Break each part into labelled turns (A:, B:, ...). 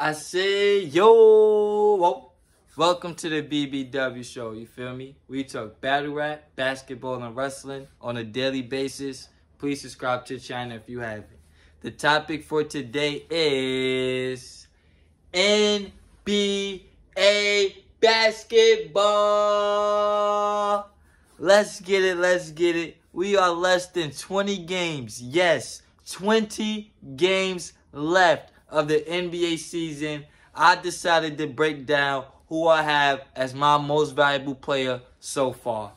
A: I say, yo, welcome to the BBW show. You feel me? We talk battle rap, basketball, and wrestling on a daily basis. Please subscribe to the channel if you haven't. The topic for today is NBA basketball. Let's get it, let's get it. We are less than 20 games. Yes, 20 games left of the NBA season. I decided to break down who I have as my most valuable player so far.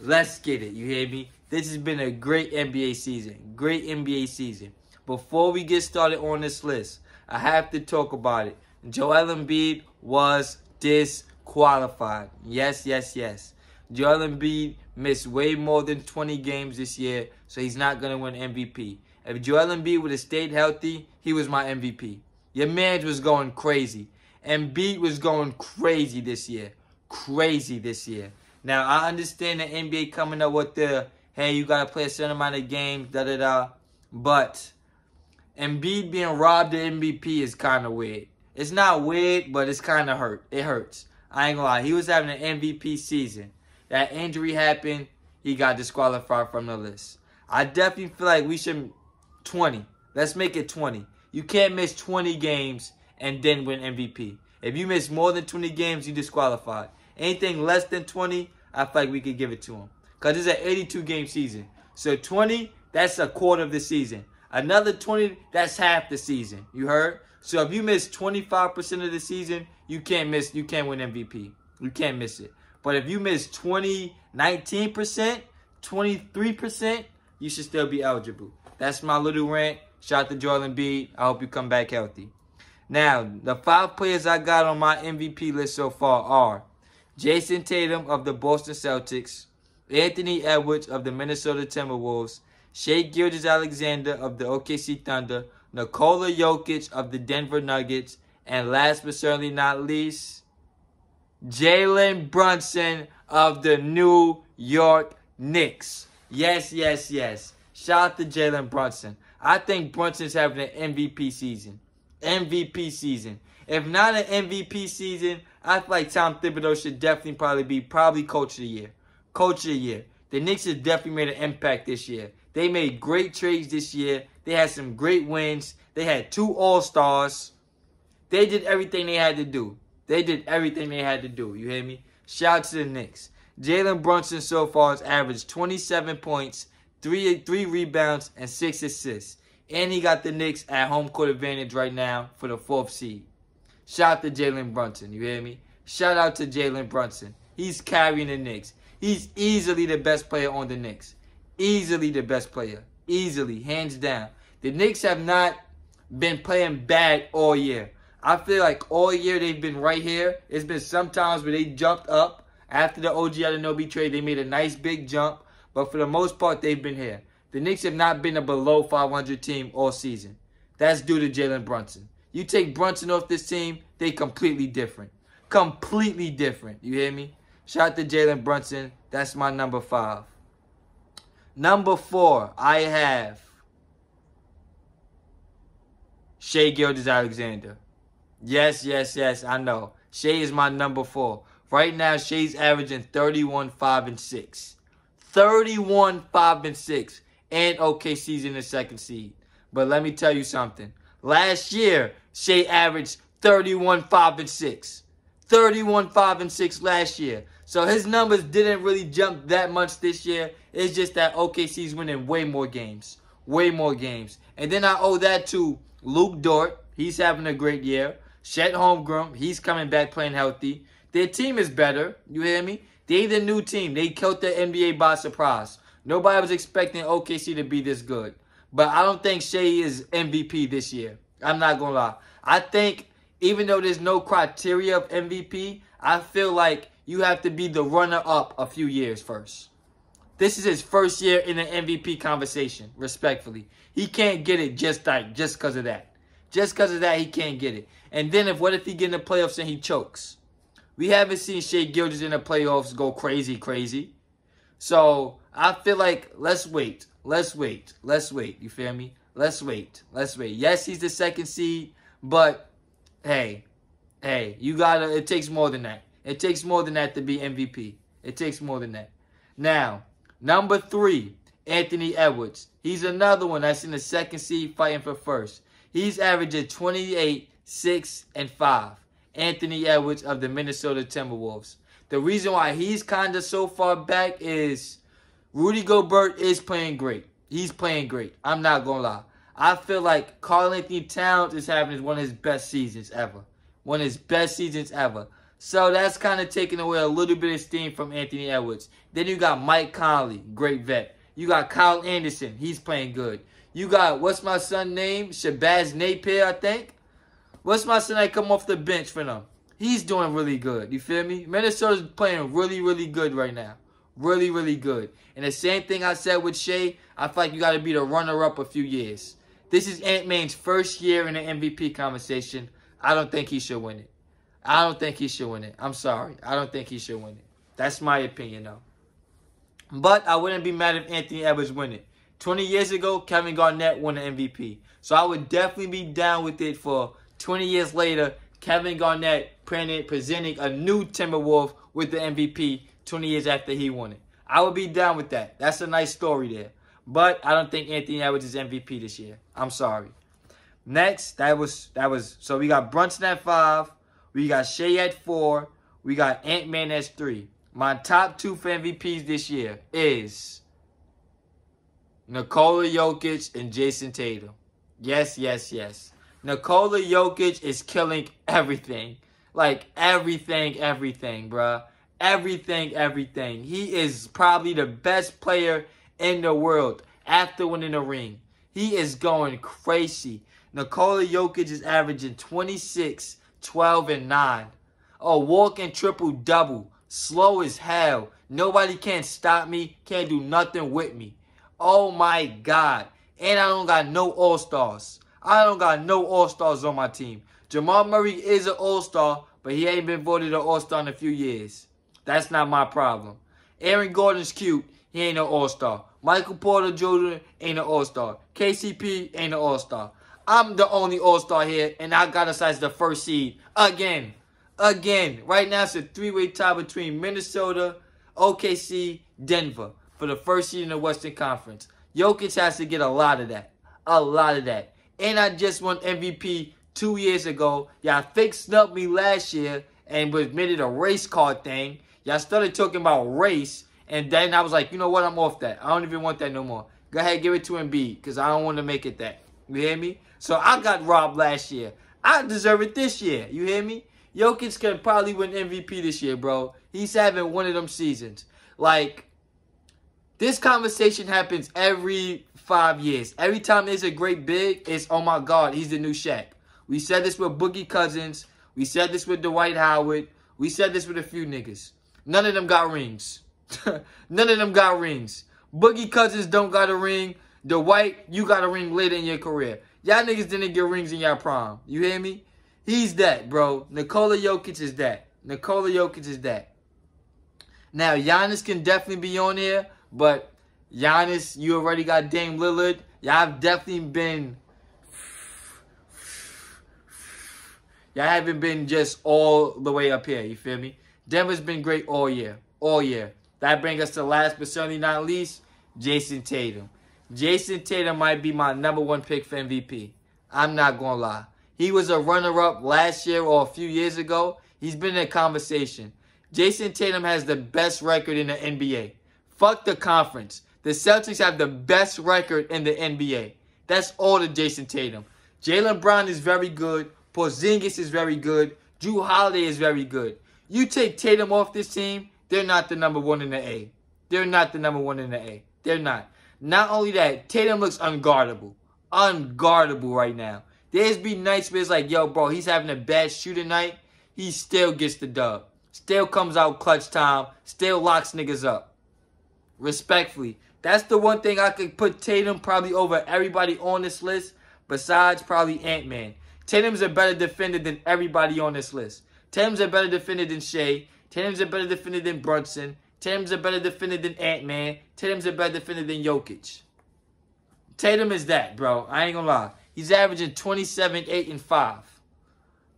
A: Let's get it. You hear me? This has been a great NBA season. Great NBA season. Before we get started on this list, I have to talk about it. Joel Embiid was disqualified. Yes, yes, yes. Joel Embiid missed way more than 20 games this year, so he's not going to win MVP. If Joel Embiid would have stayed healthy, he was my MVP. Your man was going crazy. Embiid was going crazy this year. Crazy this year. Now, I understand the NBA coming up with the, hey, you got to play a certain amount of games, da-da-da. But Embiid being robbed of MVP is kind of weird. It's not weird, but it's kind of hurt. It hurts. I ain't gonna lie. He was having an MVP season. That injury happened. He got disqualified from the list. I definitely feel like we should 20. Let's make it 20. You can't miss 20 games and then win MVP. If you miss more than 20 games, you disqualified. Anything less than 20, I feel like we could give it to him. Because it's an 82 game season. So 20, that's a quarter of the season. Another 20, that's half the season. You heard? So if you miss 25% of the season, you can't miss, you can't win MVP. You can't miss it. But if you miss 20, 19%, 23%, you should still be eligible. That's my little rant. Shout out to Joel Embiid. I hope you come back healthy. Now, the five players I got on my MVP list so far are Jayson Tatum of the Boston Celtics, Anthony Edwards of the Minnesota Timberwolves, Shai Gilgeous-Alexander of the OKC Thunder, Nikola Jokic of the Denver Nuggets, and last but certainly not least, Jalen Brunson of the New York Knicks. Yes, yes, yes. Shout out to Jalen Brunson. I think Brunson's having an MVP season. MVP season. If not an MVP season, I feel like Tom Thibodeau should definitely probably be probably coach of the year. Coach of the year. The Knicks have definitely made an impact this year. They made great trades this year. They had some great wins. They had two All-Stars. They did everything they had to do. They did everything they had to do. You hear me? Shout out to the Knicks. Jalen Brunson so far has averaged 27 points, three three rebounds, and six assists. And he got the Knicks at home court advantage right now for the fourth seed. Shout out to Jalen Brunson. You hear me? Shout out to Jalen Brunson. He's carrying the Knicks. He's easily the best player on the Knicks. Easily the best player. Easily, hands down. The Knicks have not been playing bad all year. I feel like all year they've been right here. It's been sometimes where they jumped up. After the OG Anunoby trade, they made a nice big jump. But for the most part, they've been here. The Knicks have not been a below 500 team all season. That's due to Jalen Brunson. You take Brunson off this team, they completely different. Completely different. You hear me? Shout out to Jalen Brunson. That's my number five. Number four, I have Shai Gilgeous-Alexander. Yes, yes, yes, I know. Shai is my number four. Right now, Shai's averaging 31, 5, and 6. 31, 5, and 6. And OKC's in the second seed. But let me tell you something. Last year, Shai averaged 31, 5, and 6. 31, 5, and 6 last year. So his numbers didn't really jump that much this year. It's just that OKC's winning way more games. Way more games. And then I owe that to Lu Dort. He's having a great year. Chet Holmgren, he's coming back playing healthy. Their team is better. You hear me? They the new team. They killed the NBA by surprise. Nobody was expecting OKC to be this good. But I don't think Shai is MVP this year. I'm not going to lie. I think even though there's no criteria of MVP, I feel like you have to be the runner-up a few years first. This is his first year in the MVP conversation, respectfully. He can't get it just like just because of that. Just because of that, he can't get it. And then if what if he get in the playoffs and he chokes? We haven't seen Shai Gilgeous in the playoffs go crazy, crazy. So I feel like let's wait. Let's wait. Let's wait. You feel me? Let's wait. Let's wait. Yes, he's the second seed, but hey, hey, you gotta, it takes more than that. It takes more than that to be MVP. It takes more than that. Now, number three, Anthony Edwards. He's another one that's in the second seed fighting for first. He's averaging 28, 6, and 5. Anthony Edwards of the Minnesota Timberwolves. The reason why he's kind of so far back is Rudy Gobert is playing great. He's playing great. I'm not going to lie. I feel like Karl-Anthony Towns is having one of his best seasons ever. One of his best seasons ever. So that's kind of taking away a little bit of steam from Anthony Edwards. Then you got Mike Conley, great vet. You got Kyle Anderson. He's playing good. You got, what's my son name? Shabazz Napier, I think. What's my son that come off the bench for them? He's doing really good. You feel me? Minnesota's playing really, really good right now. Really, really good. And the same thing I said with Shai, I feel like you got to be the runner-up a few years. This is Ant-Man's first year in the MVP conversation. I don't think he should win it. I don't think he should win it. I'm sorry. I don't think he should win it. That's my opinion, though. But I wouldn't be mad if Anthony Edwards win it. 20 years ago, Kevin Garnett won the MVP. So I would definitely be down with it for 20 years later, Kevin Garnett presenting a new Timberwolf with the MVP 20 years after he won it. I would be down with that. That's a nice story there. But I don't think Anthony Edwards is MVP this year. I'm sorry. Next, that was that was so we got Brunson at five, we got Shai at four, we got Ant Man at three. My top two for MVPs this year is Nikola Jokic and Jayson Tatum. Yes, yes, yes. Nikola Jokic is killing everything. Like everything, everything, bruh. Everything, everything. He is probably the best player in the world after winning the ring. He is going crazy. Nikola Jokic is averaging 26, 12, and 9. A walking triple double. Slow as hell. Nobody can't stop me. Can't do nothing with me. Oh my God. And I don't got no All-Stars. I don't got no All-Stars on my team. Jamal Murray is an All-Star, but he ain't been voted an All-Star in a few years. That's not my problem. Aaron Gordon's cute. He ain't an All-Star. Michael Porter Jr. ain't an All-Star. KCP ain't an All-Star. I'm the only All-Star here, and I got us as the first seed. Again. Again. Right now, it's a three-way tie between Minnesota, OKC, Denver for the first seed in the Western Conference. Jokic has to get a lot of that. A lot of that. And I just won MVP two years ago. Y'all fake snubbed me last year and was made it a race car thing. Y'all started talking about race. And then I was like, you know what? I'm off that. I don't even want that no more. Go ahead, give it to Embiid because I don't want to make it that. You hear me? So I got robbed last year. I deserve it this year. You hear me? Jokic can probably win MVP this year, bro. He's having one of them seasons. Like, this conversation happens every five years. Every time there's a great big, it's, oh my God, he's the new Shaq. We said this with Boogie Cousins. We said this with Dwight Howard. We said this with a few niggas. None of them got rings. None of them got rings. Boogie Cousins don't got a ring. Dwight, you got a ring later in your career. Y'all niggas didn't get rings in y'all prime. You hear me? He's that, bro. Nikola Jokic is that. Nikola Jokic is that. Now, Giannis can definitely be on here, but Giannis, you already got Dame Lillard. Y'all have definitely been... Y'all haven't been just all the way up here, you feel me? Denver's been great all year. All year. That brings us to last but certainly not least, Jayson Tatum. Jayson Tatum might be my number one pick for MVP. I'm not going to lie. He was a runner-up last year or a few years ago. He's been in a conversation. Jayson Tatum has the best record in the NBA. Fuck the conference. The Celtics have the best record in the NBA. That's all to Jayson Tatum. Jaylen Brown is very good. Porzingis is very good. Jrue Holiday is very good. You take Tatum off this team, they're not the number one in the A. They're not the number one in the A. They're not. Not only that, Tatum looks unguardable. Unguardable right now. There's been nights where it's like, yo, bro, he's having a bad shooting night. He still gets the dub. Still comes out clutch time. Still locks niggas up. Respectfully. That's the one thing I could put Tatum probably over everybody on this list. Besides probably Ant-Man. Tatum's a better defender than everybody on this list. Tatum's a better defender than Shai. Tatum's a better defender than Brunson. Tatum's a better defender than Ant-Man. Tatum's a better defender than Jokic. Tatum is that, bro. I ain't gonna lie. He's averaging 27, 8, and 5.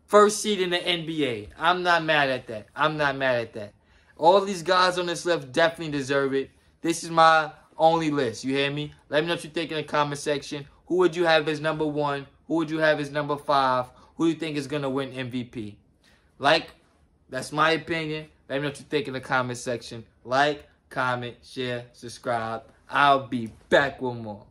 A: First seed in the NBA. I'm not mad at that. I'm not mad at that. All these guys on this list definitely deserve it. This is my only list. You hear me? Let me know what you think in the comment section. Who would you have as number one? Who would you have as number five? Who do you think is going to win MVP? Like, that's my opinion. Let me know what you think in the comment section. Like, comment, share, subscribe. I'll be back with more.